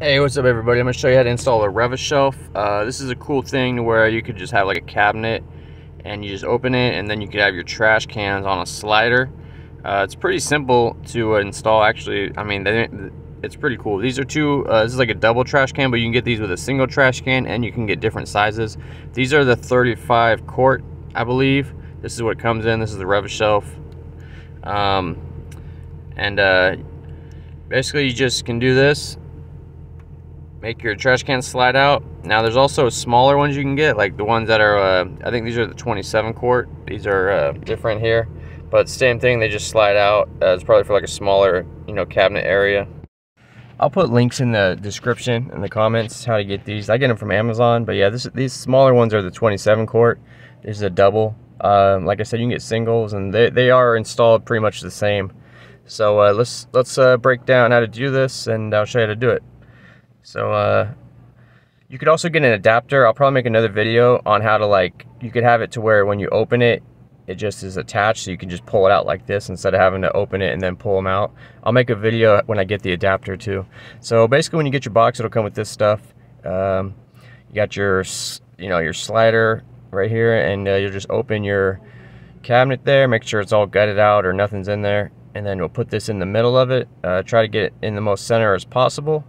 Hey, what's up everybody? I'm going to show you how to install a Rev-A-Shelf. Uh, this is a cool thing where you could just have like a cabinet and you just open it and then you could have your trash cans on a slider. Uh, it's pretty simple to install actually. I mean, they, it's pretty cool. These are two, uh, this is like a double trash can, but you can get these with a single trash can and you can get different sizes. These are the 35 quart, I believe. This is what comes in. This is the Rev-A-Shelf. Um, and uh, basically you just can do this make your trash can slide out. Now there's also smaller ones you can get, like the ones that are, uh, I think these are the 27 quart. These are uh, different here, but same thing, they just slide out. Uh, it's probably for like a smaller, you know, cabinet area. I'll put links in the description in the comments how to get these. I get them from Amazon, but yeah, this, these smaller ones are the 27 quart. This is a double. Um, like I said, you can get singles, and they, they are installed pretty much the same. So uh, let's let's uh, break down how to do this, and I'll show you how to do it. So uh, you could also get an adapter. I'll probably make another video on how to like, you could have it to where when you open it, it just is attached so you can just pull it out like this instead of having to open it and then pull them out. I'll make a video when I get the adapter too. So basically when you get your box, it'll come with this stuff. Um, you got your, you know, your slider right here and uh, you'll just open your cabinet there, make sure it's all gutted out or nothing's in there. And then we'll put this in the middle of it. Uh, try to get it in the most center as possible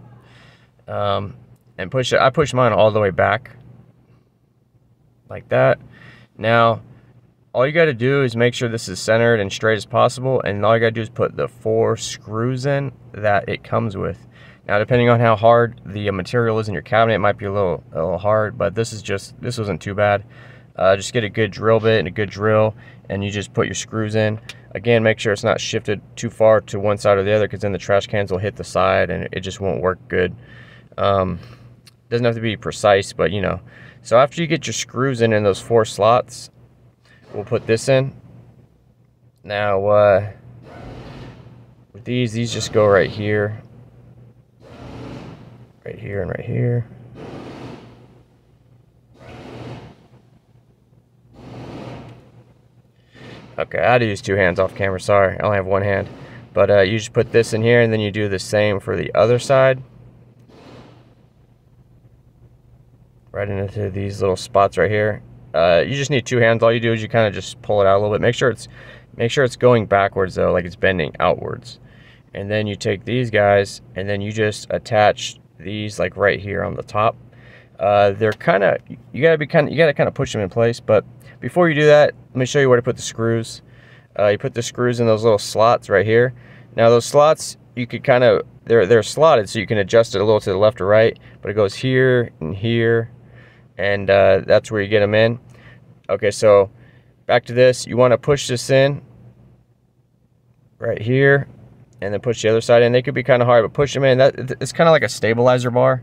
um, and push it. I push mine all the way back like that. Now, all you got to do is make sure this is centered and straight as possible. And all you got to do is put the four screws in that it comes with. Now, depending on how hard the material is in your cabinet, it might be a little, a little hard, but this is just, this wasn't too bad. Uh, just get a good drill bit and a good drill, and you just put your screws in. Again, make sure it's not shifted too far to one side or the other, because then the trash cans will hit the side, and it just won't work good. Um, doesn't have to be precise, but you know. So after you get your screws in in those four slots, we'll put this in. Now, uh, with these, these just go right here. Right here and right here. Okay, I had to use two hands off camera, sorry. I only have one hand. But uh, you just put this in here and then you do the same for the other side. Right into these little spots right here. Uh, you just need two hands. All you do is you kind of just pull it out a little bit. Make sure it's make sure it's going backwards though, like it's bending outwards. And then you take these guys and then you just attach these like right here on the top. Uh, they're kind of you gotta be kind of you gotta kind of push them in place. But before you do that, let me show you where to put the screws. Uh, you put the screws in those little slots right here. Now those slots you could kind of they're they're slotted so you can adjust it a little to the left or right. But it goes here and here and uh, that's where you get them in. Okay, so back to this. You want to push this in right here and then push the other side in. They could be kind of hard, but push them in. That It's kind of like a stabilizer bar.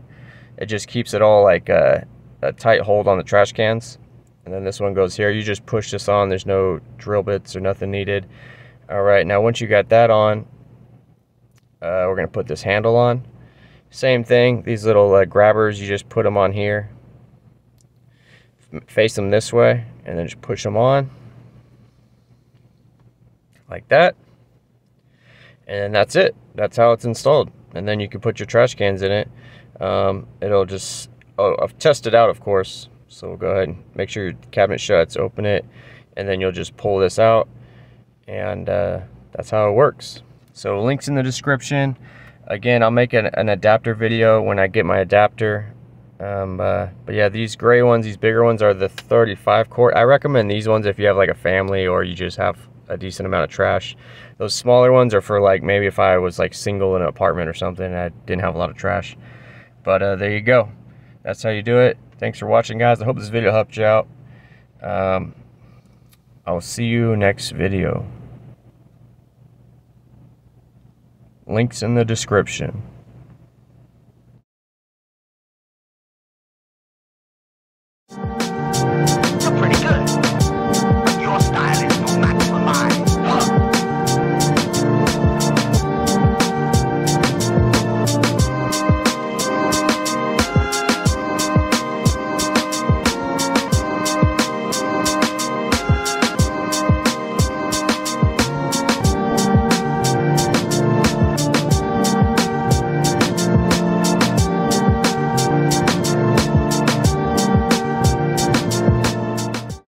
It just keeps it all like a, uh, a tight hold on the trash cans. And then this one goes here. You just push this on. There's no drill bits or nothing needed. All right, now once you got that on, uh, we're going to put this handle on. Same thing, these little uh, grabbers, you just put them on here face them this way and then just push them on. Like that. And that's it. That's how it's installed. And then you can put your trash cans in it. Um, it'll just oh, I've tested out of course. So we'll go ahead and make sure your cabinet shuts open it and then you'll just pull this out. And uh, that's how it works. So links in the description. Again I'll make an, an adapter video when I get my adapter um, uh, but yeah, these gray ones, these bigger ones are the 35 quart. I recommend these ones if you have like a family or you just have a decent amount of trash. Those smaller ones are for like maybe if I was like single in an apartment or something I didn't have a lot of trash. But uh, there you go. That's how you do it. Thanks for watching, guys. I hope this video helped you out. Um, I'll see you next video. Links in the description.